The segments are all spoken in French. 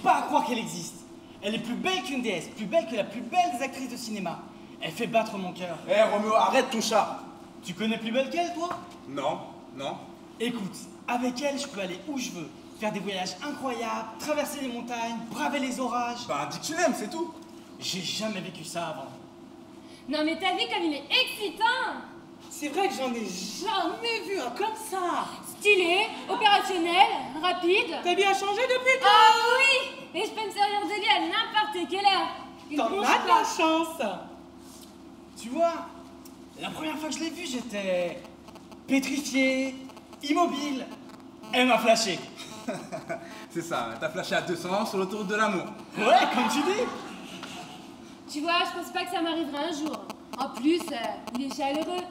croire qu'elle existe. Elle est plus belle qu'une déesse, plus belle que la plus belle des actrices de cinéma. Elle fait battre mon cœur. Eh Roméo, arrête ton chat Tu connais plus belle qu'elle, toi? Non, non. Écoute, avec elle, je peux aller où je veux, faire des voyages incroyables, traverser les montagnes, braver les orages. Bah dis que tu l'aimes, c'est tout J'ai jamais vécu ça avant. Non mais t'as vu comme il est excitant C'est vrai que j'en ai jamais vu un comme ça. Stylé, opérationnel, rapide. T'as bien changé depuis Ah heure. Il T'en as de la chance. Tu vois, la première fois que je l'ai vue, j'étais pétrifié, immobile. Elle m'a flashé. C'est ça, t'as flashé à 200 sur l'autoroute de l'amour. Ouais, comme tu dis. Tu vois, je pense pas que ça m'arrivera un jour. En plus, euh, il est chaleureux.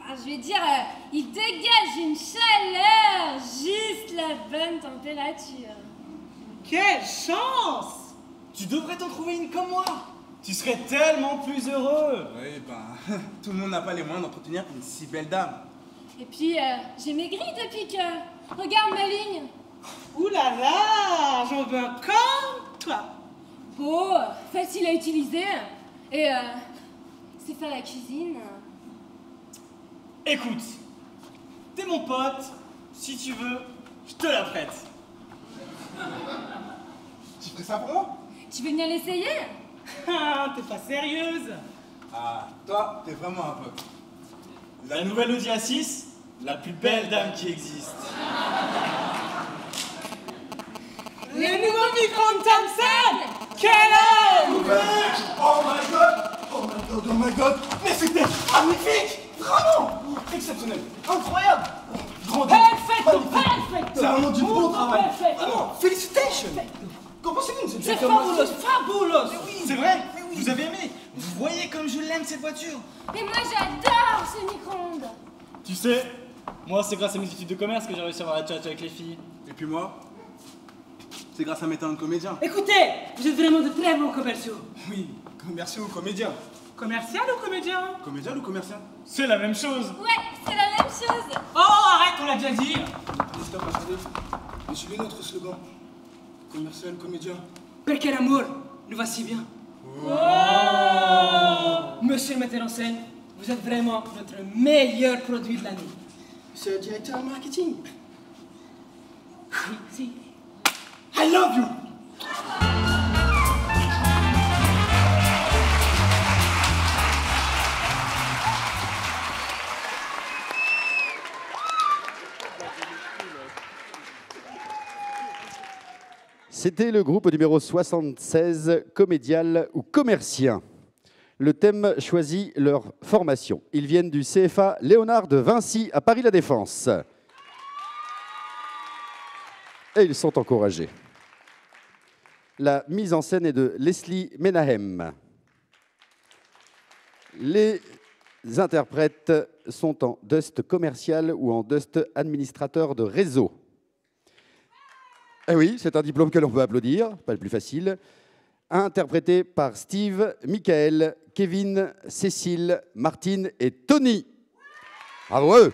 Enfin, je vais dire, euh, il dégage une chaleur, juste la bonne température. Quelle chance Tu devrais t'en trouver une comme moi. Tu serais tellement plus heureux. Oui, ben, tout le monde n'a pas les moyens d'entretenir une si belle dame. Et puis, euh, j'ai maigri depuis que... Regarde ma ligne. Ouh là là, j'en veux un comme toi. Oh, facile à utiliser. Et euh, c'est faire la cuisine. Écoute, t'es mon pote. Si tu veux, je te la prête. Tu ferais ça pour moi? Tu veux venir l'essayer? Ah, t'es pas sérieuse. Ah, toi, t'es vraiment un pote. La nouvelle Audi A6, la plus belle dame qui existe. Le nouveau micro de Thompson Quel homme Oh my god. Oh my god, oh my god. Mais c'était magnifique. Vraiment. Exceptionnel. Incroyable. Grand Perfecto, perfecto. C'est un nom du bon travail. Vraiment. Félicitations C'est fabuleux, fabuleux C'est vrai Vous avez aimé Vous voyez comme je l'aime cette voiture Et moi, j'adore ce micro-ondes. Tu sais, moi c'est grâce à mes études de commerce que j'ai réussi à avoir la chat avec les filles. Et puis moi C'est grâce à mes talents de comédien. Écoutez, vous êtes vraiment de très bons commerciaux. Oui, commercial ou comédien Commercial ou comédien? Comédien ou commercial C'est la même chose. Ouais, c'est la même chose. Oh, arrête, on l'a déjà dit Stop. Mais suivez notre slogan. Commercial, comédien. Perché l'amour, nous voici bien. Monsieur le metteur en scène, vous êtes vraiment notre meilleur produit de l'année. C'est le directeur marketing. Oui, si. I love you C'était le groupe numéro 76, Comédial ou Commercien. Le thème choisit leur formation. Ils viennent du CFA Léonard de Vinci à Paris La Défense. Et ils sont encouragés. La mise en scène est de Leslie Menahem. Les interprètes sont en dust commercial ou en dust administrateur de réseau. Eh oui, c'est un diplôme que l'on peut applaudir, pas le plus facile. Interprété par Steve, Michael, Kevin, Cécile, Martine et Tony. Bravo